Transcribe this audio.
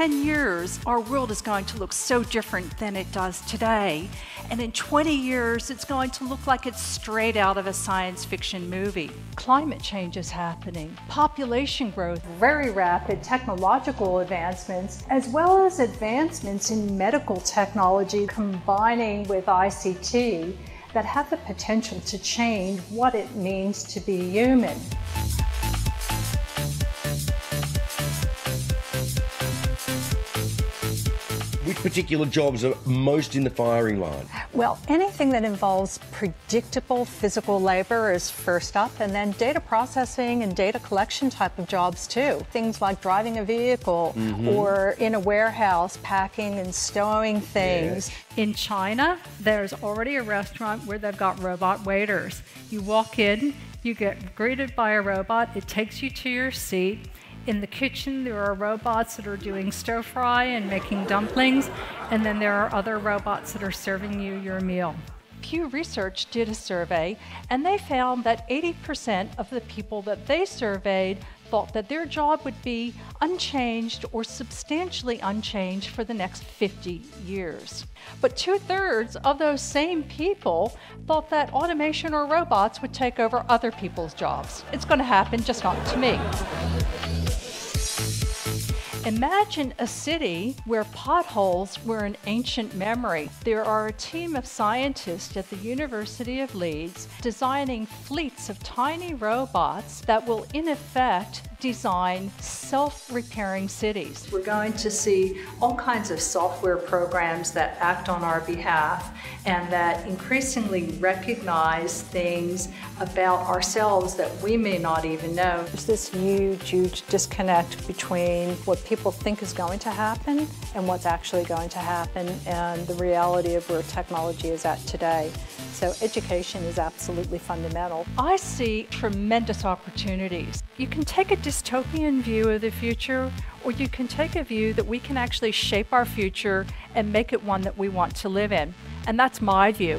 In 10 years, our world is going to look so different than it does today. And in 20 years, it's going to look like it's straight out of a science fiction movie. Climate change is happening, population growth, very rapid technological advancements, as well as advancements in medical technology combining with ICT that have the potential to change what it means to be human. Which particular jobs are most in the firing line? Well, anything that involves predictable physical labor is first up, and then data processing and data collection type of jobs too. Things like driving a vehicle mm-hmm. or in a warehouse, packing and stowing things. In China, there's already a restaurant where they've got robot waiters. You walk in, you get greeted by a robot, it takes you to your seat in the kitchen, there are robots that are doing stir fry and making dumplings, and then there are other robots that are serving you your meal. Pew Research did a survey, and they found that 80% of the people that they surveyed thought that their job would be unchanged or substantially unchanged for the next 50 years. But two thirds of those same people thought that automation or robots would take over other people's jobs. It's going to happen, just not to me. Imagine a city where potholes were an ancient memory. There are a team of scientists at the University of Leeds designing fleets of tiny robots that will, in effect, design self repairing cities. We're going to see all kinds of software programs that act on our behalf and that increasingly recognize things about ourselves that we may not even know. There's this huge, huge disconnect between what people think is going to happen and what's actually going to happen and the reality of where technology is at today. So education is absolutely fundamental. I see tremendous opportunities. You can take a dystopian view of the future, or you can take a view that we can actually shape our future and make it one that we want to live in. And that's my view.